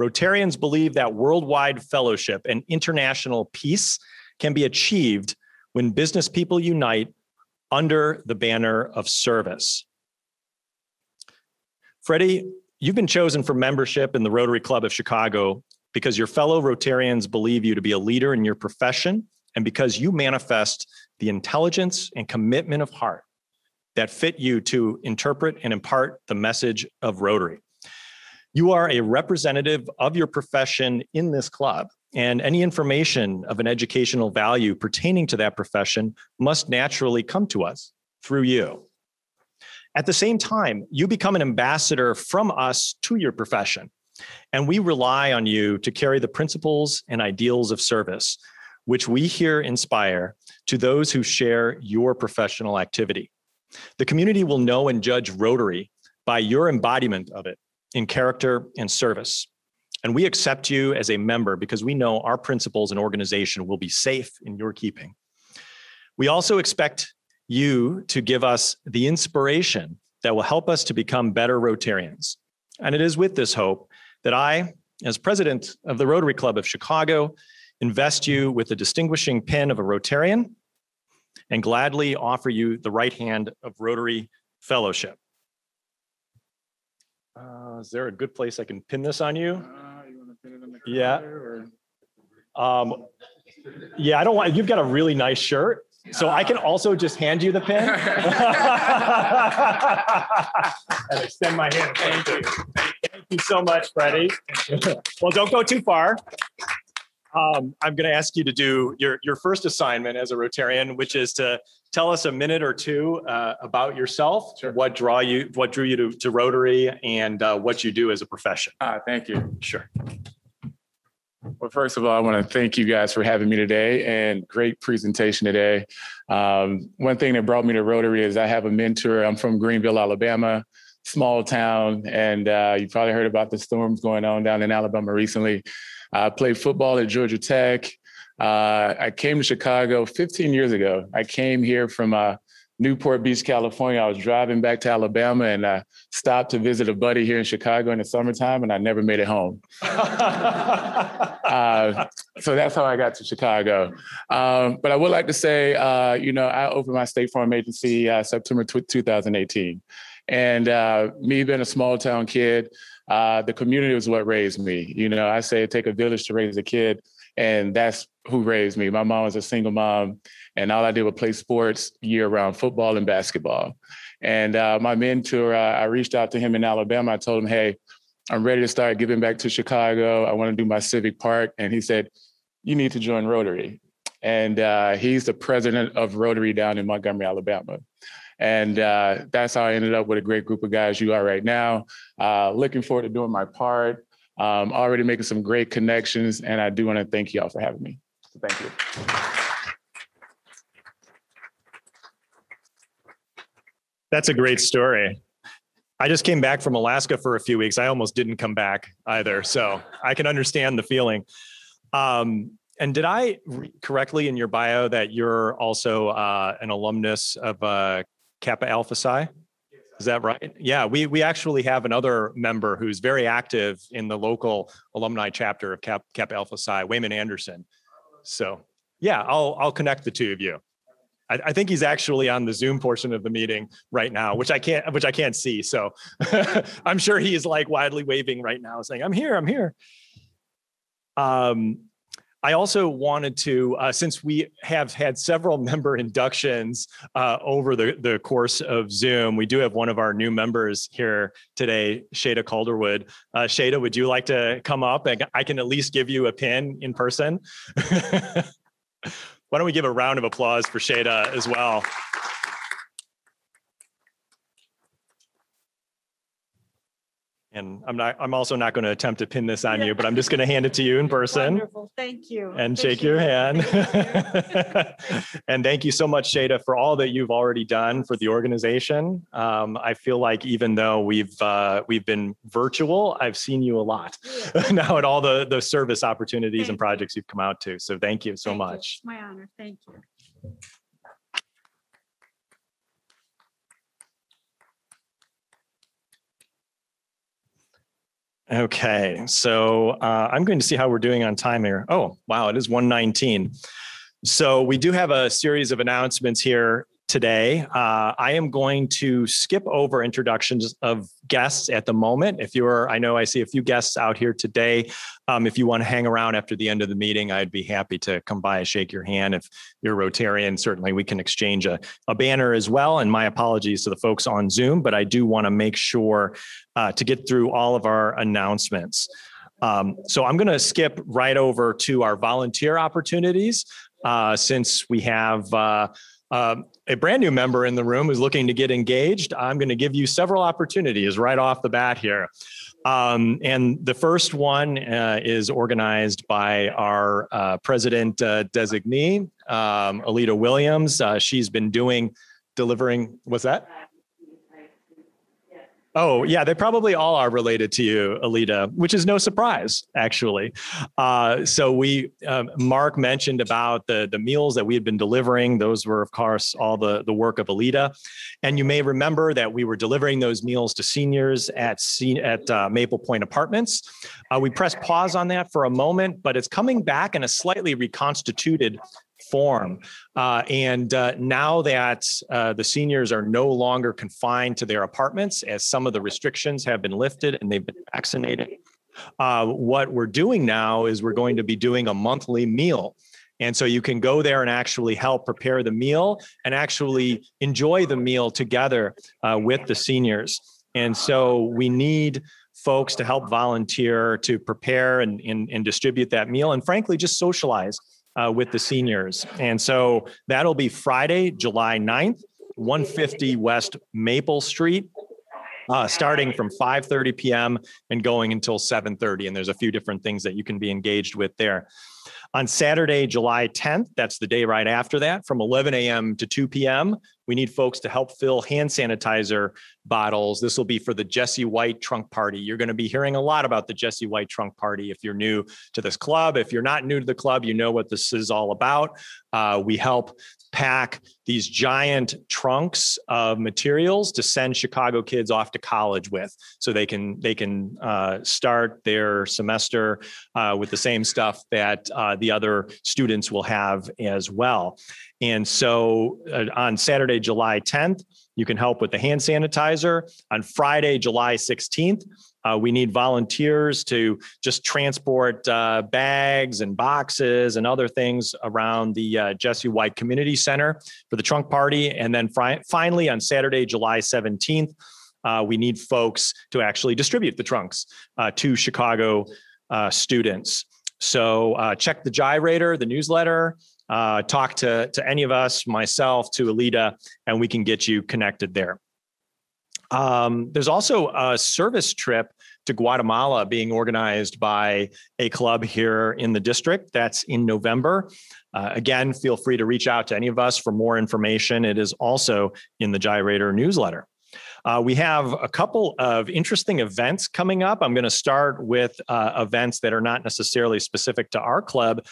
Rotarians believe that worldwide fellowship and international peace can be achieved when business people unite under the banner of service. Freddie, you've been chosen for membership in the Rotary Club of Chicago because your fellow Rotarians believe you to be a leader in your profession and because you manifest the intelligence and commitment of heart that fit you to interpret and impart the message of Rotary. You are a representative of your profession in this club, and any information of an educational value pertaining to that profession must naturally come to us through you. At the same time, you become an ambassador from us to your profession, and we rely on you to carry the principles and ideals of service, which we here inspire to those who share your professional activity. The community will know and judge Rotary by your embodiment of it in character and service. And we accept you as a member because we know our principles and organization will be safe in your keeping. We also expect you to give us the inspiration that will help us to become better Rotarians. And it is with this hope that I, as president of the Rotary Club of Chicago, invest you with the distinguishing pin of a Rotarian and gladly offer you the right hand of Rotary Fellowship. Uh, is there a good place I can pin this on you? Yeah. Um, yeah, I don't want, you've got a really nice shirt. So I can also just hand you the pin. and extend my hand. Thank you. Thank you so much, Freddie. well, don't go too far. Um, I'm going to ask you to do your, your first assignment as a Rotarian, which is to tell us a minute or two uh, about yourself, Sure. what draw you, what drew you to, to Rotary, and uh, what you do as a profession. Ah, thank you. Sure. Well, first of all, I want to thank you guys for having me today and great presentation today. Um, one thing that brought me to Rotary is I have a mentor. I'm from Greenville, Alabama, small town, and uh, you probably heard about the storms going on down in Alabama recently. I played football at Georgia Tech. Uh, I came to Chicago 15 years ago. I came here from uh, Newport Beach, California. I was driving back to Alabama and I stopped to visit a buddy here in Chicago in the summertime, and I never made it home. Uh, so that's how I got to Chicago. Um, but I would like to say, uh, you know, I opened my State Farm agency uh, September tw- 2018. And uh, me being a small town kid, uh, the community was what raised me. You know, I say it take a village to raise a kid, and that's who raised me. My mom was a single mom, and all I did was play sports year round, football and basketball. And uh, my mentor, uh, I reached out to him in Alabama. I told him, hey, I'm ready to start giving back to Chicago. I want to do my civic part. And he said, you need to join Rotary. And uh, he's the president of Rotary down in Montgomery, Alabama. And uh, that's how I ended up with a great group of guys you are right now. Uh, looking forward to doing my part. Um, already making some great connections. And I do want to thank you all for having me. So thank you. That's a great story. I just came back from Alaska for a few weeks. I almost didn't come back either. So I can understand the feeling. Um, and did I read correctly in your bio that you're also uh, an alumnus of uh, Kappa Alpha Psi? Is that right? Yeah, we we actually have another member who's very active in the local alumni chapter of Cap, Kappa Alpha Psi, Wayman Anderson. So yeah, I'll I'll connect the two of you. I, I, think he's actually on the Zoom portion of the meeting right now, which I can't which I can't see. So I'm sure he is like widely waving right now, saying, "I'm here, I'm here." Um, I also wanted to, uh, since we have had several member inductions uh, over the, the course of Zoom, we do have one of our new members here today, Shada Calderwood. Uh, Shada, would you like to come up and I can at least give you a pin in person? Why don't we give a round of applause for Shada as well? And I'm not, I'm also not going to attempt to pin this on you, but I'm just going to hand it to you in person. Wonderful. Thank you. And shake your hand. and thank you so much, Shada, for all that you've already done for the organization. Um, I feel like even though we've uh, we've been virtual, I've seen you a lot now at all the the service opportunities Thank and projects you've come out to. So thank you so Thank you. much. It's My honor. Thank you. Okay, so uh, I'm going to see how we're doing on time here. Oh, wow, it is 119. So we do have a series of announcements here today. Uh, I am going to skip over introductions of guests at the moment. If you're, I know I see a few guests out here today. Um, if you want to hang around after the end of the meeting, I'd be happy to come by and shake your hand. If you're Rotarian, certainly we can exchange a, a banner as well. And my apologies to the folks on Zoom, but I do want to make sure uh, to get through all of our announcements. Um, so I'm going to skip right over to our volunteer opportunities uh, since we have uh, a brand new member in the room who's looking to get engaged. I'm going to give you several opportunities right off the bat here. Um, and the first one uh, is organized by our uh, president uh, designee, um, Alita Williams. Uh, she's been doing delivering, what's that? Oh, yeah, they probably all are related to you, Alita, which is no surprise, actually. Uh, so we, um, Mark mentioned about the the meals that we had been delivering. Those were, of course, all the the work of Alita, and you may remember that we were delivering those meals to seniors at at uh, Maple Point Apartments. Uh, we pressed pause on that for a moment, but it's coming back in a slightly reconstituted form. Uh, and uh, now that uh, the seniors are no longer confined to their apartments, as some of the restrictions have been lifted and they've been vaccinated, uh, what we're doing now is we're going to be doing a monthly meal. And so you can go there and actually help prepare the meal and actually enjoy the meal together uh, with the seniors. And so we need folks to help volunteer to prepare and, and, and distribute that meal and frankly just socialize uh, with the seniors. And so that'll be Friday, July 9th, 150 West Maple Street. Uh, starting from 5:30 p.m. and going until 7:30, and there's a few different things that you can be engaged with there. On Saturday, July 10th, that's the day right after that, from 11 a.m. to 2 p.m., we need folks to help fill hand sanitizer bottles. This will be for the Jesse White Trunk Party. You're going to be hearing a lot about the Jesse White Trunk Party if you're new to this club. If you're not new to the club, you know what this is all about. Uh, we help pack these giant trunks of materials to send Chicago kids off to college with, so they can they can uh, start their semester uh, with the same stuff that uh, the other students will have as well. And so uh, on Saturday, July 10th, you can help with the hand sanitizer. On Friday, July 16th, uh, we need volunteers to just transport uh, bags and boxes and other things around the uh, Jesse White Community Center for the trunk party. And then fri- finally, on Saturday, July 17th, uh, we need folks to actually distribute the trunks uh, to Chicago uh, students. So check the gyrator, the newsletter uh, talk to, to any of us, myself, to Alita, and we can get you connected there. Um, there's also a service trip to Guatemala being organized by a club here in the district. That's in November. Uh, again, feel free to reach out to any of us for more information. It is also in the Gyrator newsletter. Uh, we have a couple of interesting events coming up. I'm going to start with uh, events that are not necessarily specific to our club,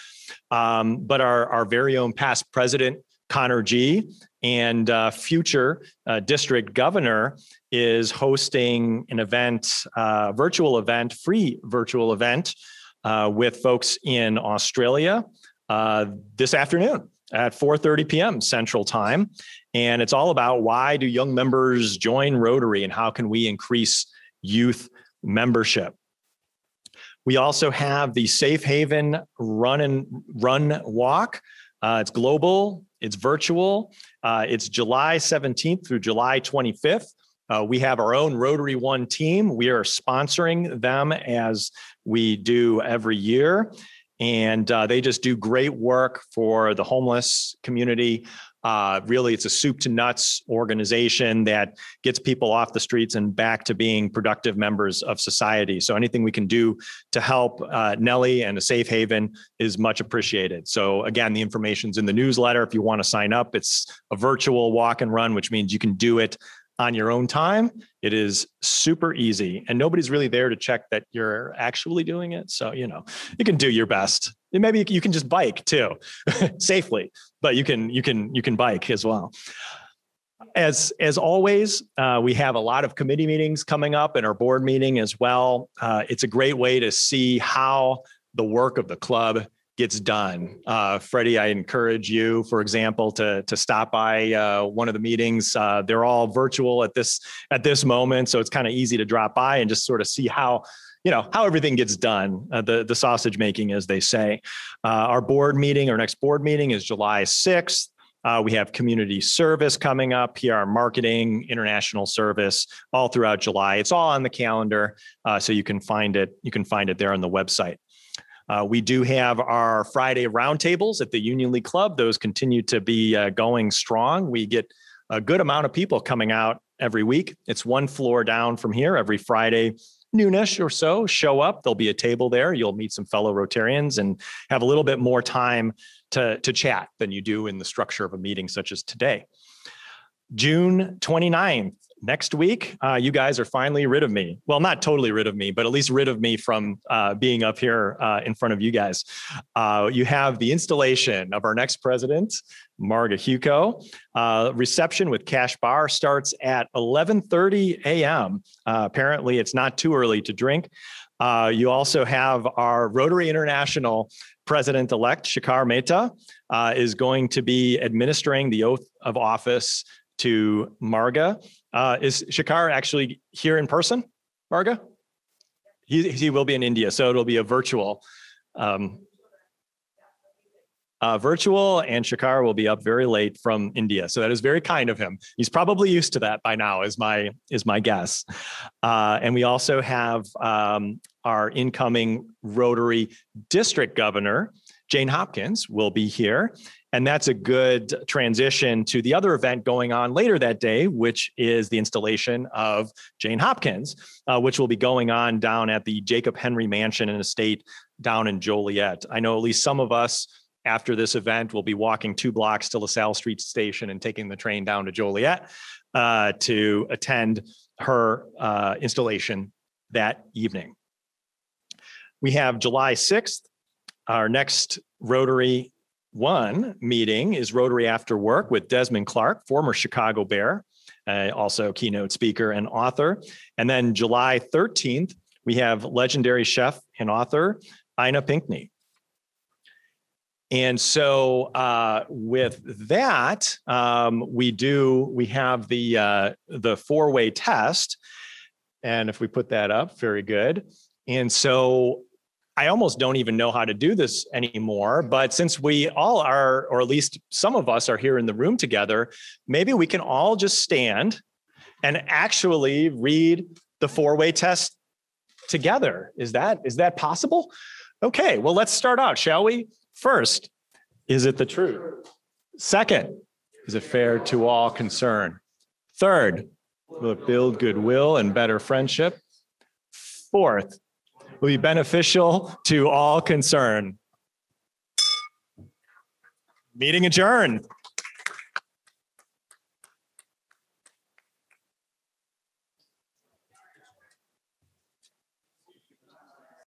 um, but our, our very own past president, Connor G, and uh, future uh, district governor is hosting an event, uh, virtual event, free virtual event uh, with folks in Australia this afternoon at 4:30 p.m. Central Time, and it's all about why do young members join Rotary and how can we increase youth membership. We also have the Safe Haven Run and Run Walk. Uh, it's global, it's virtual. Uh, it's July 17th through July 25th. Uh, we have our own Rotary One team. We are sponsoring them as we do every year. And uh, they just do great work for the homeless community. Uh, really, it's a soup to nuts organization that gets people off the streets and back to being productive members of society. So, anything we can do to help uh, and a safe haven is much appreciated. So, again, the information's in the newsletter. If you want to sign up, it's a virtual walk and run, which means you can do it on your own time. It is super easy, and nobody's really there to check that you're actually doing it. So, you know, you can do your best. Maybe you can just bike too, safely, but you can you can you can bike as well. As as always, uh, we have a lot of committee meetings coming up and our board meeting as well. Uh, it's a great way to see how the work of the club gets done. Uh, Freddie, I encourage you, for example, to to stop by uh, one of the meetings. Uh, they're all virtual at this at this moment, so it's kind of easy to drop by and just sort of see how you know how everything gets done. Uh, the the sausage making, as they say. Uh, our board meeting, our next board meeting is July sixth. Uh, we have community service coming up, PR marketing, international service, all throughout July. It's all on the calendar, so you can find it. You can find it there on the website. Uh, we do have our Friday roundtables at the Union League Club. Those continue to be uh, going strong. We get a good amount of people coming out every week. It's one floor down from here every Friday, noonish or so. Show up. There'll be a table there. You'll meet some fellow Rotarians and have a little bit more time to, to chat than you do in the structure of a meeting such as today. June 29th, next week, uh, you guys are finally rid of me. Well, not totally rid of me, but at least rid of me from uh, being up here uh, in front of you guys. Uh, you have the installation of our next president, Marga Hugo. Uh, reception with Cash Bar starts at 11:30 a.m. Uh, apparently, it's not too early to drink. you also have our Rotary International president-elect Shekhar Mehta is going to be administering the oath of office to Marga. Uh, is Shekhar actually here in person, Marga? He, he will be in India, so it'll be a virtual. Um, uh, virtual and Shekhar will be up very late from India. So that is very kind of him. He's probably used to that by now, is my is my guess. Uh, and we also have um, our incoming Rotary District Governor, Jane Hopkins, will be here. And that's a good transition to the other event going on later that day, which is the installation of Jane Hopkins, uh, which will be going on down at the Jacob Henry Mansion and Estate down in Joliet. I know at least some of us after this event we'll be walking two blocks to LaSalle Street Station and taking the train down to Joliet uh, to attend her uh, installation that evening. We have July 6th, our next Rotary one meeting is Rotary After Work with Desmond Clark, former Chicago Bear, uh, also keynote speaker and author. And then July 13th, we have legendary chef and author Ina Pinkney. And so, uh, with that, um, we do we have the uh, the four way test, and if we put that up, very good. And so, I almost don't even know how to do this anymore. But since we all are, or at least some of us are here in the room together, maybe we can all just stand and actually read the four-way test together. Is that is that possible? Okay, well, let's start out, shall we? First, is it the truth? Second, is it fair to all concerned? Third, will it build goodwill and better friendship? Fourth, will be beneficial to all concerned. Meeting adjourned.